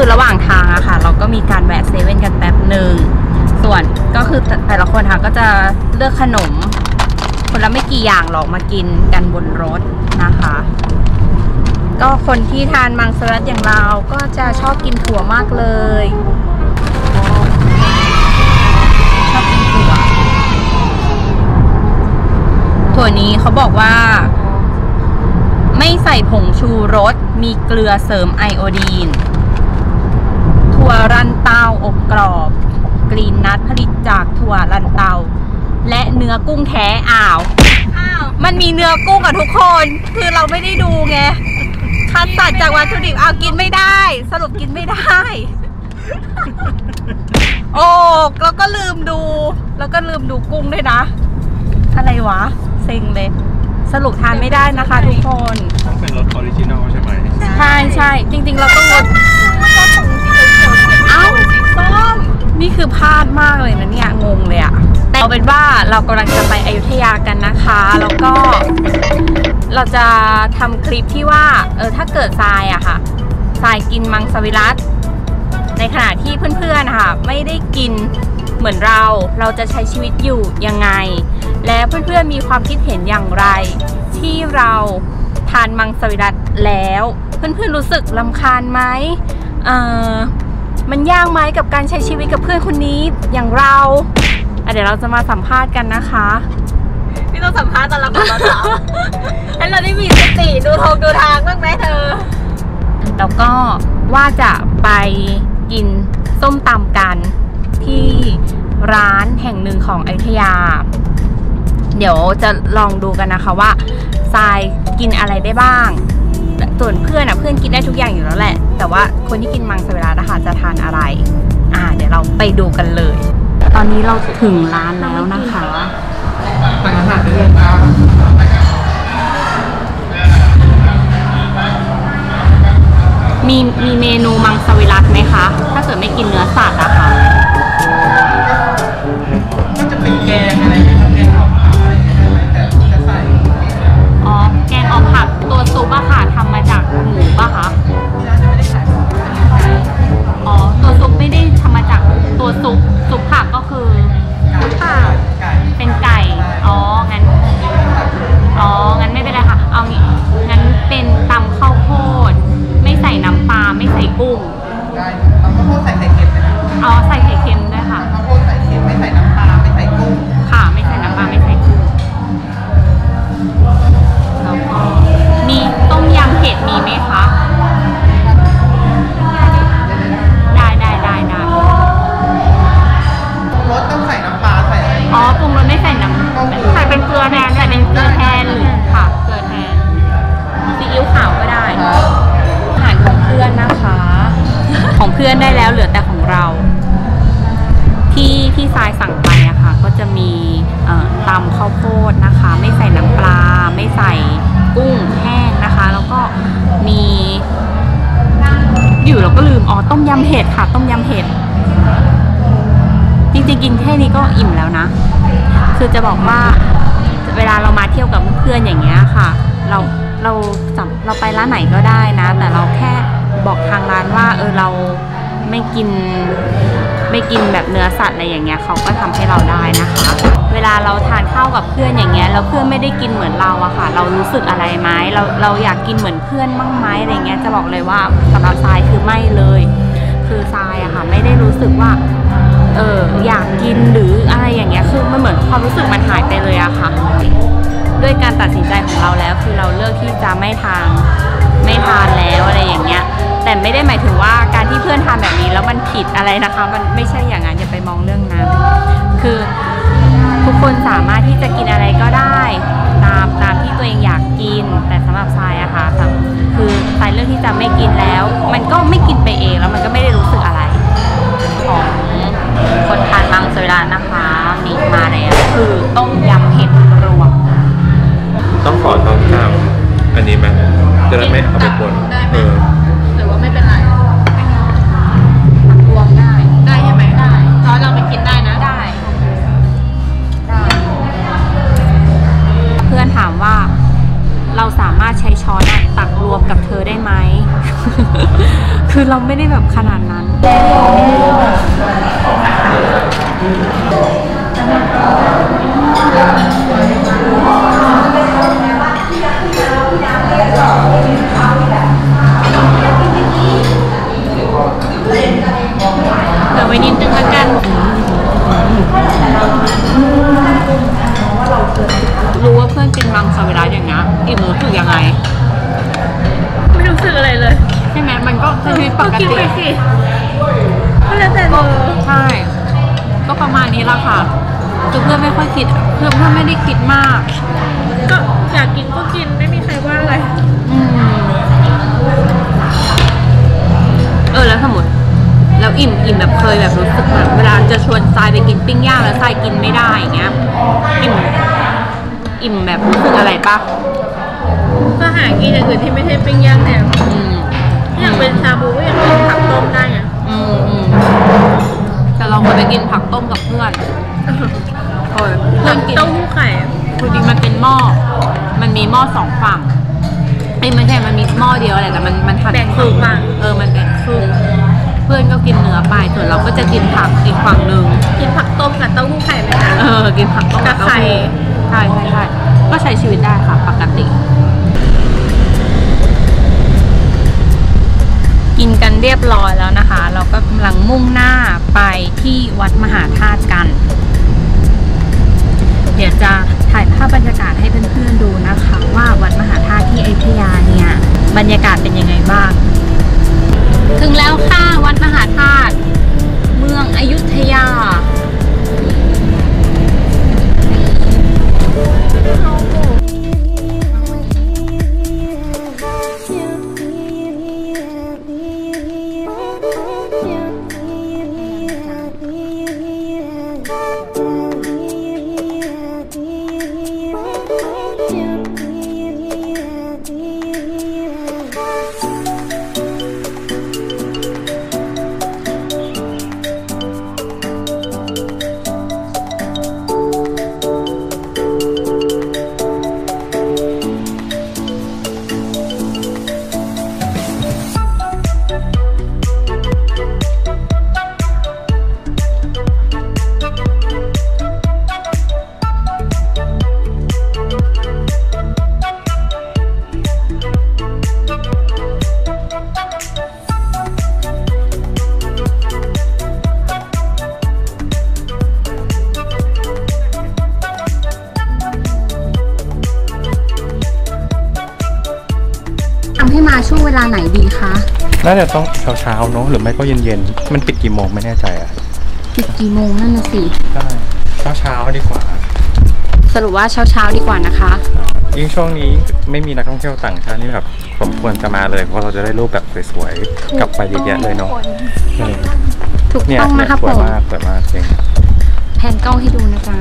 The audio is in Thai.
คือระหว่างทางอะค่ะ เราก็มีการแวะเซเว่นกันแป๊บหนึ่ง ส่วนก็คือแต่ละคนค่ะก็จะเลือกขนม คนละไม่กี่อย่างหรอกมากินกันบนรถนะคะ ก็คนที่ทานมังสวิรัตอย่างเราก็จะชอบกินถั่วมากเลยชอบกินถั่วถั่วนี้เขาบอกว่าไม่ใส่ผงชูรส มีเกลือเสริมไอโอดีน ถั่วรันเตาอบกรอบ กรีนนัทผลิตจากถั่วรันเตา และเนื้อกุ้งแท้อ่าว อ้าว มันมีเนื้อกุ้งอะทุกคน คือเราไม่ได้ดูไงคัดสัตว์จากวัตถุดิบเอากินไม่ได้ สรุปกินไม่ได้ โอ้แล้วก็ลืมดู แล้วก็ลืมดูกุ้งด้วยนะ อะไรวะ เซ็งเลย สรุปทานไม่ได้นะคะ ทุกคน ต้องเป็นรส original ใช่ไหม ใช่ใช่จริง ๆ เราต้องงด ก็ถุงสีเขียวๆ เอ้า สีส้ม นี่คือพลาดมากเลยนะเนี่ย งงเลยอะแต่เอาเป็นว่าเรากำลังจะไปอยุธยากันนะคะ แล้วก็ เราจะทำคลิปที่ว่า เออถ้าเกิดทรายอะค่ะทรายกินมังสวิรัติในขณะที่เพื่อนๆค่ะไม่ได้กินเหมือนเรา เราจะใช้ชีวิตอยู่ยังไง และเพื่อนๆมีความคิดเห็นอย่างไร ที่เราทานมังสวิรัตแล้ว เพื่อนๆรู้สึกลำคาญไหมเออ มันยากไหมกับการใช้ชีวิตกับเพื่อนคนนี้อย่างเราอะเดี๋ยวเราจะมาสัมภาษณ์กันนะคะนี่ต้องสัมภาษณ์ตอนเราขับรถเหรอให้เราได้มีสติดูทงดูทางบ้างไหมเธอ แล้วก็ว่าจะไปกินส้มตำกันที่ร้านแห่งหนึ่งของอยุธยา เดี๋ยวจะลองดูกันนะคะว่าทรายกินอะไรได้บ้าง ส่วนเพื่อนอะเพื่อนกินได้ทุกอย่างอยู่แล้วแหละ แต่ว่าคนที่กินมังสวิรัตนะคะจะทานอะไร อ่า เดี๋ยวเราไปดูกันเลย ตอนนี้เราถึงร้านแล้วนะคะตั้งอาดเลยครับมีมีเมนูมังสวิรัตไหมคะ ถ้าเกิดไม่กินเนื้อสัตว์อะค่ะ งั้นเป็น แล้วเหลือแต่ของเรา ที่ที่ทรายสั่งไปอะค่ะ ก็จะมีตำข้าวโพดนะคะ ไม่ใส่น้ำปลา ไม่ใส่กุ้งแห้งนะคะ แล้วก็มีอยู่เราก็ลืมอ๋อต้มยำเห็ดค่ะ ต้มยำเห็ดจริงๆกินแค่นี้ก็อิ่มแล้วนะ คือจะบอกว่าเวลาเรามาเที่ยวกับเพื่อนอย่างเงี้ยค่ะ เราเราเราไปร้านไหนก็ได้นะ แต่เราแค่บอกทางร้านว่าเออเรา ไม่กินไม่กินแบบเนื้อสัตว์อะไรอย่างเงี้ยเขาก็ทำให้เราได้นะคะ เวลาเราทานข้าวกับเพื่อนอย่างเงี้ยแล้วเพื่อนไม่ได้กินเหมือนเราอะค่ะ เรารู้สึกอะไรไหมเราเราอยากกินเหมือนเพื่อนบ้างไหมอะไรเงี้ยจะบอกเลยว่าสำหรับทรายคือไม่เลย คือทรายอะค่ะ ไม่ได้รู้สึกว่าเอออยากกินหรืออะไรอย่างเงี้ยคือมันเหมือนความรู้สึกมันหายไปเลยอะค่ะ ด้วยการตัดสินใจของเราแล้วคือเราเลือกที่จะไม่ทานไม่ทานแล้วอะไรอย่างเงี้ย แต่ไม่ได้หมายถึงว่าการที่เพื่อนทานแบบนี้แล้วมันผิดอะไรนะคะ มันไม่ใช่อย่างนั้นอย่าไปมองเรื่องนั้น คือทุกคนสามารถที่จะกินอะไรก็ได้ตามตามที่ตัวเองอยากกิน แต่สำหรับทรายอะค่ะคือทรายเลือกที่จะไม่กินแล้ว มันก็ไม่กินไปเองแล้วมันก็ไม่ได้รู้สึกอะไรของคนทานมังสวิรัตนะคะนี่มาแล้วคือต้มยำเห็ดรวมต้องขอทองข้าวอันนี้ไหมจะได้ไม่เอาไปปนเออ ช้อนอะตักรวมกับเธอได้ไหม คือเราไม่ได้แบบขนาดนั้นเประมาณนี้ละค่ะคือเพื่อนไม่ค่อยคิดเพื่อนเพื่อนไม่ได้คิดมาก ก็อยากกินก็กินไม่มีใครว่าอะไร อืมเออแล้วสมมติแล้วอิ่มอิ่มแบบเคยแบบรู้สึกแบบเวลาจะชวนทรายไปกินปิ้งย่างแล้วทรายกินไม่ได้อย่างเงี้ยอิ่มอิ่มแบบรู้สึกอะไรปะก็หากินอย่างอื่นที่ไม่ใช่ปิ้งย่างแทนอืม อย่างเป็นชาบูก็ยังกินผักต้มได้ไงอืมอืม แต่เราเคยไปกินผักต้มกับเพื่อนเออเพื่อนกินเต้าหู้ไข่คือจริงมันเป็นหม้อ มันมีหม้อสองฝั่งไอ้ยไม่ใช่มันมีหม้อเดียวแหละแต่มันมันหั่นแบ่งครึ่งบ้างเออมันแบ่งครึ่งเพื่อนก็กินเนื้อไปส่วนเราก็จะกินผักอีกฝั่งหนึ่งกินผักต้มกับเต้าหู้ไข่ไหมคะเออ กินผักต้มกับไข่ใช่ใช่ใช่ก็ใช้ชีวิตได้ค่ะ ปกติ เรียบร้อยแล้วนะคะ เราก็กำลังมุ่งหน้าไปที่วัดมหาธาตุกัน เดี๋ยวจะถ่ายภาพบรรยากาศให้เพื่อนๆดูนะคะ ว่าวัดมหาธาตุที่อยุธยาเนี่ย บรรยากาศเป็นยังไงบ้าง ถึงแล้วค่ะ ช่วงเวลาไหนดีคะ น่าจะต้องเช้าๆเนอะหรือไม่ก็เย็นๆ มันปิดกี่โมงไม่แน่ใจอะปิดกี่โมงนั่นน่ะสิใช่เช้าๆดีกว่า สรุปว่าเช้าเช้าๆดีกว่านะคะ ยิ่งช่วงนี้ไม่มีนักท่องเที่ยวต่างชาตินี่แบบผมควรจะมาเลยเพราะเราจะได้รูปแบบสวยๆกลับไปเยอะแยะเลยเนาะเออถูกเนี่ยต้องเนี่นะยคะสผวยมมากสวยมากจริงแผนกล้องให้ดูนะจ๊ะ